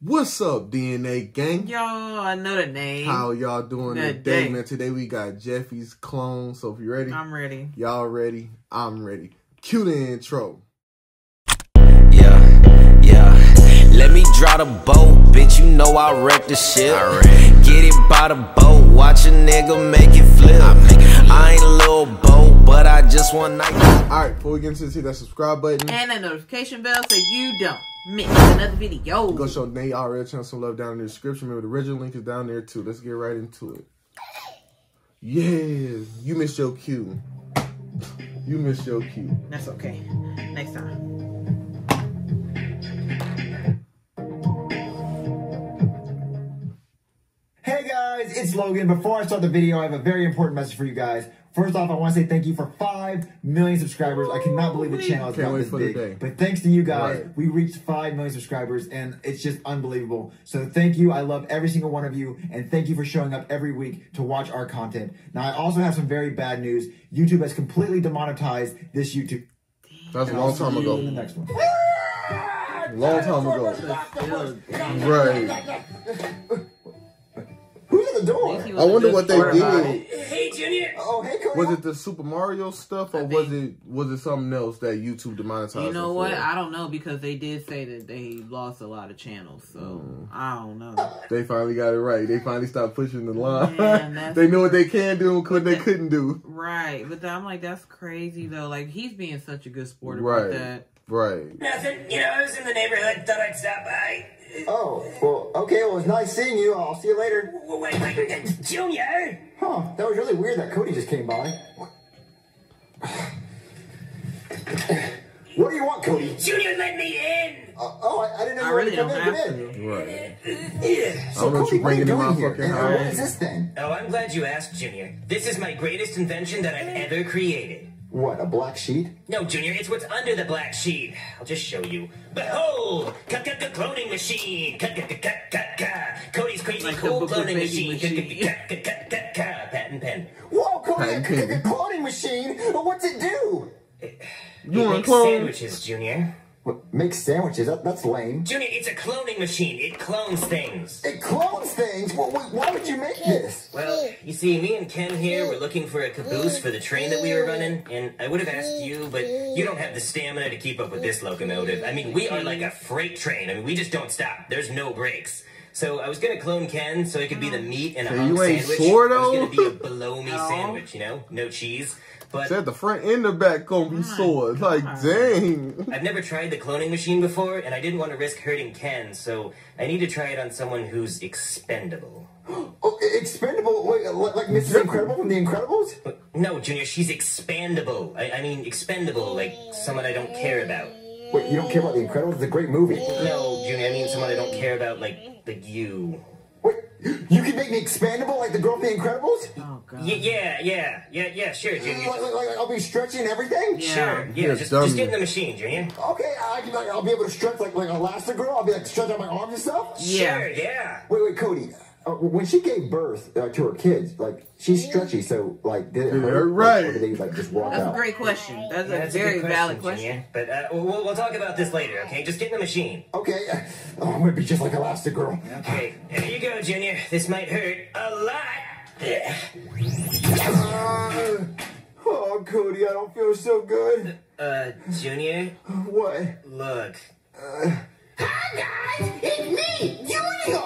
What's up, DNA gang? Y'all, I know the name. How y'all doing Good today, day. man? Today we got Jeffy's clone. So if you ready, I'm ready. y'all ready? I'm ready. Cue the intro. Yeah, yeah. Let me draw the boat, bitch. You know I wreck the shit. Get it by the boat, watch a nigga make it flip. I ain't a little boat, but I just want night. All right, before we get into this, hit that subscribe button. And that notification bell so you don't miss another video. Go show Nate RL channel some love down in the description. Remember, the original link is down there too. Let's get right into it. Yes, you missed your cue. You missed your cue. That's okay. Next time. Hey guys, it's Logan. Before I start the video, I have a very important message for you guys. First off, I want to say thank you for 5 million subscribers. I cannot believe the channel has Can't this big. But thanks to you guys, Right. we reached 5 million subscribers and it's just unbelievable. So thank you. I love every single one of you and thank you for showing up every week to watch our content. Now, I also have some very bad news. YouTube has completely demonetized this YouTube. That's a And I'll long time ago. In the next one. Long time ago. Right. Who's the door? I wonder what they did. Hey, Junior. Oh, hey, Cody. Was it the Super Mario stuff, or I was it was it something else that YouTube demonetized? You know what? for? I don't know because they did say that they lost a lot of channels, so Mm. I don't know. They finally got it right. They finally stopped pushing the line. Man, they knew what they can do and what they couldn't do. Right, but I'm like, that's crazy though. Like he's being such a good sport about Right. that. Right. Nothing. You know, I was in the neighborhood, thought I'd stop by. Oh, well, okay. Well, it was nice seeing you. I'll see you later. Wait, wait, wait, Junior. Huh, that was really weird that Cody just came by. What do you want, Cody? Junior, let me in. Uh, oh, I, I didn't know I you really wanted to come don't in. have Come in. to. Right. I So, don't know what Cody, you what are you bringing in my doing here? fucking And, uh, house. What is this thing? Oh, I'm glad you asked, Junior. This is my greatest invention that I've ever created. What, a black sheet? No, Junior, it's what's under the black sheet. I'll just show you. Behold! Cut, cut, cut, cloning machine! Cut, cut, cut, cut, cut, cut. Cody's crazy Like the cool Book of cloning Baby machine. Cut, machine. cut, cut, cut, cut, cut. Patent pen. Whoa, Cody, a, Patent a, a cloning machine? But What's it do? You It want makes clone? sandwiches, Junior. What, make sandwiches? That, that's lame. Junior, it's a cloning machine. It clones things. It clones things? Well, wait, why would you make this? Well, you see, me and Ken here were looking for a caboose for the train that we were running, and I would have asked you, but you don't have the stamina to keep up with this locomotive. I mean, we are like a freight train. I mean, we just don't stop. There's no brakes. So I was gonna clone Ken so it could be the meat in a Hey, hunk you ain't sandwich. sure, It was gonna be a below me No. sandwich, you know, no cheese. But Said the front and the back gonna be my sore. Like, dang. I've never tried the cloning machine before, and I didn't want to risk hurting Ken, so I need to try it on someone who's expendable. Oh, expendable? Wait, uh, like, like Mrs. Incredible from The Incredibles? No, Junior, she's expandable. I, I mean, expendable, like someone I don't care about. Wait, you don't care about The Incredibles? It's a great movie. No, Junior, I mean someone I don't care about, like, like you. Wait, you can make me expandable like the girl from The Incredibles? Oh god. Y- yeah, yeah, yeah, yeah, sure, Junior. Like, like, like I'll be stretching everything? Yeah. Sure, yeah, just, just get in the machine, Junior. Okay, I can, like, I'll be able to stretch like like Elastigirl. I'll be like stretch out my arms and stuff. Yeah. Sure, yeah. Wait, wait, Cody. Uh, when she gave birth uh, to her kids, like she's stretchy, so like did it Yeah, hurt? right. Or did they like just walk That's out? a great question. That's Yeah, a that's very a good valid question, question. But uh, we'll, we'll talk about this later, okay? Just get in the machine. Okay, oh, I'm gonna be just like Elastigirl. Okay, here you go, Junior. This might hurt a lot. Yeah. Uh, oh, Cody, I don't feel so good. Uh, Junior, What? look. Hi guys, it's me, Junior,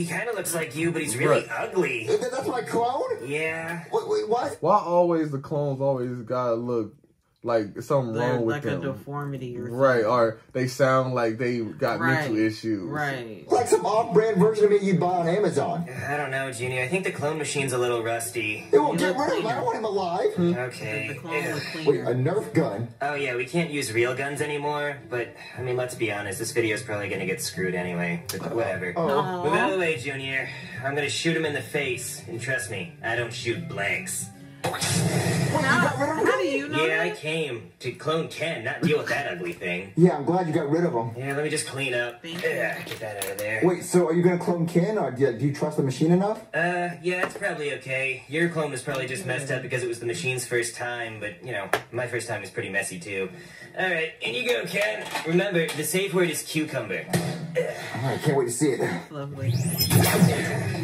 He, he kind of looks like you, but he's really Right. ugly. Th- That's my clone? Yeah. Wait, wait, what? Why always the clones always gotta look like something They're wrong with like a deformity or Right, or they sound like they got Right. mental issues. Right. Like some off-brand version of me you'd buy on Amazon. I don't know, Junior. I think the clone machine's a little rusty. It won't You get rid of him. I don't want him alive. Okay. The clone Yeah. was Wait, a Nerf gun? Oh yeah, we can't use real guns anymore. But I mean, let's be honest. This video's probably gonna get screwed anyway. But whatever. Oh. Move out of the way, Junior. I'm gonna shoot him in the face, and trust me, I don't shoot blanks. How, how do you know Yeah, I came to clone Ken, not deal with that ugly thing. Yeah, I'm glad you got rid of him. Yeah, let me just clean up. Thank Ugh, get that out of there. Wait, so are you gonna clone Ken, or do you, do you trust the machine enough? Uh, yeah, it's probably okay. Your clone was probably just messed up because it was the machine's first time, but, you know, my first time was pretty messy too. Alright, in you go, Ken. Remember, the safe word is cucumber. All right, can't wait to see it. Lovely.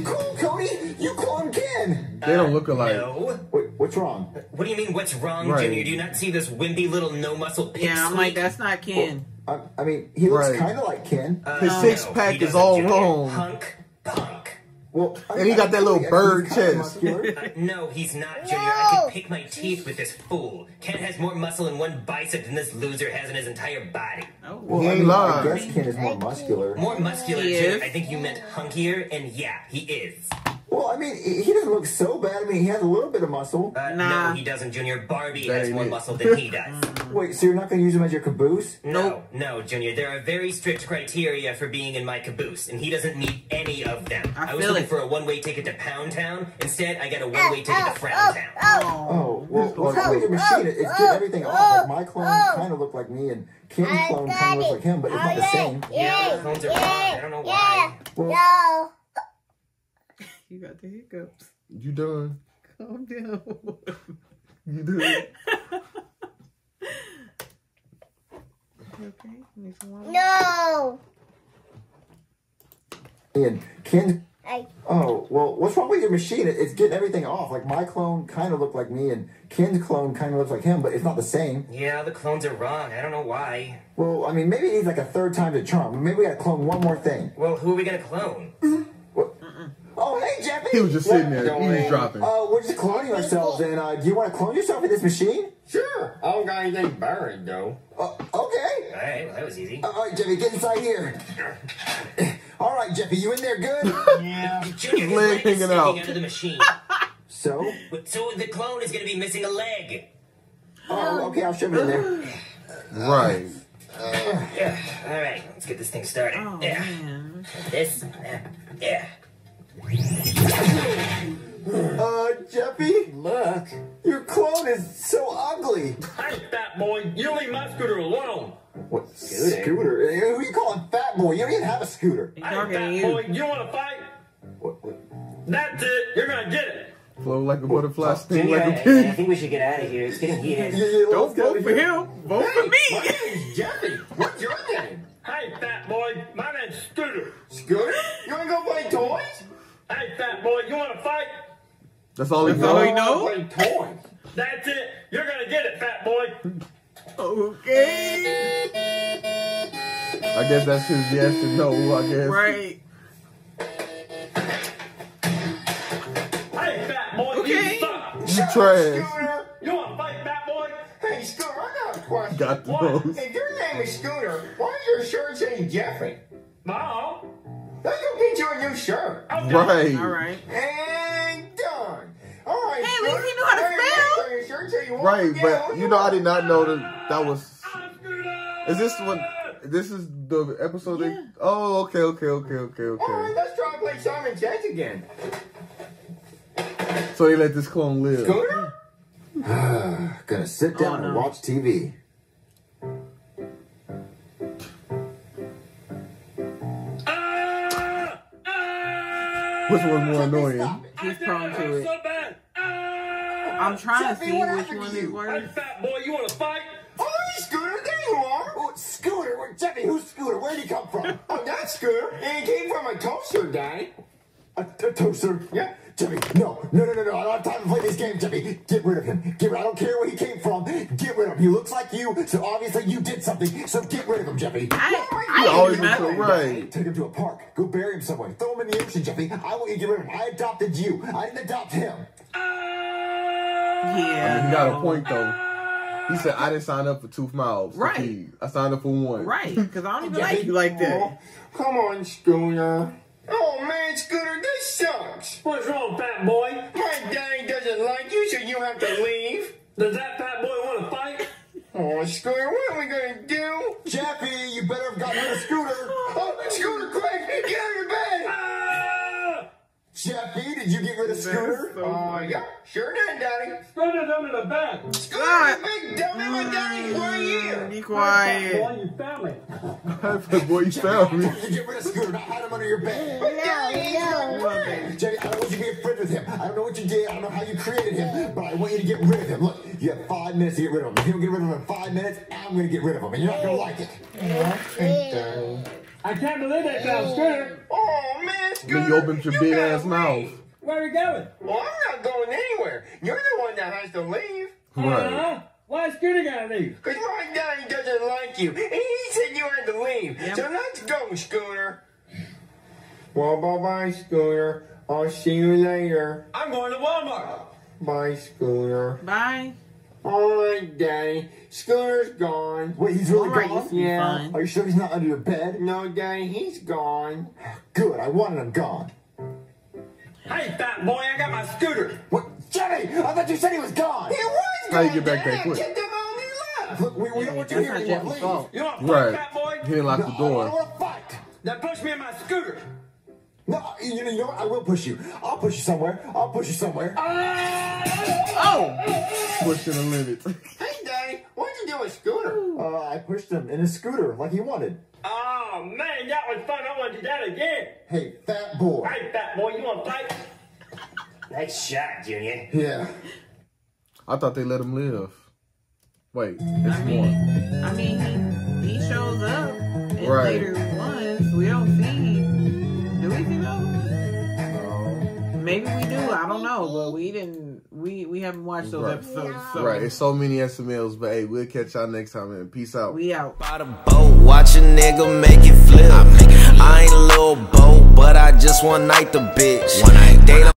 Cool, Cody, you cloned Ken. They don't look alike. No. Wait, what's wrong? What do you mean, what's wrong, Right. Junior? Do you not see this wimpy little no-muscle pig Yeah, I'm like, that's not Ken. I, I mean, he looks Right. kind of like Ken. Uh, His six-pack is all Junior. wrong. Punk. Punk. well, I and he got that little he's bird chest. Uh, no, he's not, Junior. I could pick my teeth with this fool. Ken has more muscle in one bicep than this loser has in his entire body. Oh, Well, He I, ain't mean, I guess Ken is more muscular. More muscular, He Junior. I think you meant hunkier, and yeah, he is. Well, I mean, he he doesn't look so bad. I mean, he has a little bit of muscle. Uh, Nah. No, he doesn't, Junior. Barbie That has more it. muscle than he does. Wait, so you're not going to use him as your caboose? No, no, Junior. There are very strict criteria for being in my caboose, and he doesn't meet any of them. I was looking it. for a one-way ticket to Pound Town. Instead, I got a one-way ticket to Frown Town. Oh, well, what's wrong with your machine? It- It's getting everything off. Like, my clone kind of looked like me, and Ken's clone kind of looks like him, but it's not the same. Yeah, the clones are wrong. I don't know why. Well, You got the hiccups. You done? Calm down. You done? okay. Need some water? No. and Ken. I, Oh, well, what's wrong with your machine? It- It's getting everything off. Like, my clone kind of looked like me, and Ken's clone kind of looks like him, but it's not the same. Yeah, the clones are wrong. I don't know why. Well, I mean, maybe it needs like a third time to charm. Maybe we got to clone one more thing. Well, who are we gonna clone? Mm-hmm. What? Oh, hey, Jeffy! He was just sitting there, What? eavesdropping. Uh, we're just cloning ourselves, and uh, do you want to clone yourself in this machine? Sure. I don't got anything buried though. Uh, okay. All right, well, that was easy. All right, Jeffy, get inside here. All right, Jeffy, you in there good? Yeah. Junior, his leg leg hanging out. out of the machine. So? so the clone is gonna be missing a leg. Oh, okay, I'll shove it in there. Right. Yeah. All right, let's get this thing started. Oh, yeah. man. This. Yeah. Uh, Jeffy, Look. your clone is so ugly. Hey, fat boy, you leave my scooter alone. What? Scooter? Eh, Who you calling fat boy? You don't even have a scooter. He's Hey, talking fat to you. boy, you want to fight? What? what? That's it. You're gonna get it. Flow like a butterfly, sting Junior, like I, a I pig. I think we should get out of here. It's getting Yeah, heated. yeah, let's Don't get out vote for here. him. Vote for My me. name's Jeffy. What's your name? Hey, fat boy, my name's Scooter. Scooter? You want to go play toys? Hey, fat boy, you want to fight? That's all he That's all he knows. know? Play toys. That's it. You're gonna get it, fat boy. Okay. I guess that's his yes and no. I guess. Right. Hey, fat boy, Okay. you suck. You trash. Scooter, you want to fight, fat boy? Hey, Scooter, I got a question. Got the What? most. If your name is Scooter, why is your shirt saying Jeffrey? No. Let's go get you a new shirt. Okay. Right. All right. And least he knew how to spell. go, on your shirt, so you won't Right, but you know, I did not know that that was. Is this what? This is the episode. They, oh, okay, okay, okay, okay, All right, okay. let's try to play Simon Says again. So they let this clone live. Scooter? Gonna sit down Oh, no. and watch TV. Ah! Ah! Which one's more annoying? He's prone to it. So bad. I'm trying Jeffy, to see what which one to is you? Hey, worse. fat boy, you want to fight? Oh, hey, Scooter, there you are. Oh, Scooter? Where, Jeffy, who's Scooter? Where'd he come from? Oh, that's Scooter. And he came from a toaster, Daddy. A, a toaster? Yeah. Jeffy, no, no, no, no, no. I don't have time to play this game, Jeffy. Get rid of him. Get rid. I don't care where he came from. Get rid of him. He looks like you, so obviously you did something. So get rid of him, Jeffy. I, He I always didn't so right. Take him to a park. Go bury him somewhere. Throw him in the ocean, Jeffy. I want you to get rid of him. I adopted you. I didn't adopt him. Ah! Yeah. I mean, He got a point though. He said, "I didn't sign up for two miles. Right. keys. I signed up for one." Right. Because I don't even like you like that. Come on, Scooter. Oh, man, Scooter, this sucks. What's wrong, fat boy? My daddy doesn't like you, so you have to leave. Does that fat boy want to fight? Oh, Scooter, what are we gonna do? Jeffy, you better have gotten rid of Scooter. Oh, Scooter, quick, get out of your bed. Ah! Jeffy, did Did you get rid of Scooter? so Oh, funny. yeah, sure did, Daddy. Scooter's under the bed. Scooter, big dummy, my daddy's right here. Be Boy, quiet. you found me. Boy, you found me. You get rid of Scooter? I had him under your bed. But Daddy, he's not right. I don't want you to be friends with him. I don't know what you did. I don't know how you created him, but I want you to get rid of him. Look, you have five minutes to get rid of him. If you don't get rid of him in five minutes, I'm going to get rid of him, and you're not going to like it. Daddy. I can't believe that now, Scooter. Oh, man, Scooter. Then you opened your big ass mouth. Leave. Where are we going? Well, I'm not going anywhere. You're the one that has to leave. Right. Uh-huh. Why Scooter gotta leave? Because my daddy doesn't like you. And he said you had to leave. Yep. So let's go, Scooter. Well, bye-bye, Scooter. I'll see you later. I'm going to Walmart. Bye, Scooter. Bye. All right, Daddy. Scooter's gone. Wait, he's really Alright, gone? you Yeah. fine. Are you sure he's not under your bed? No, Daddy, he's gone. Good, I wanted him gone. Hey, fat boy, I got my scooter. What? Jimmy, I thought you said he was gone. He was How you gone, get back Daddy. that quick? Kicked him out and he left. Look, we, we don't want you here anymore. Jeffy's Leave. fault. You want to fight, Right. fat boy? He didn't lock No, the I don't door. want to fight. Then push me in my scooter. No, you know, you know what? I will push you. I'll push you somewhere. I'll push you somewhere. Oh! Pushing the limit. Hey, Daddy, what'd you do with Scooter? Uh, I pushed him in his scooter like he wanted. Oh, man, that was fun. I want to do that again. Hey, fat boy. Hey, fat boy, you want to fight? Nice shot, Junior. Yeah. I thought they let him live. Wait, I it's mean, more. I mean, he, he shows up in Right. later ones. We don't see. Do we see those? Maybe we do. I don't know, but we didn't. We we haven't watched those Right. episodes. So Right, it's so many SMLs, but hey, we'll catch y'all next time and peace out. we out. By the boat, watch a nigga make it flip. I ain't a little boat, but I just one night the bitch. One night. They don't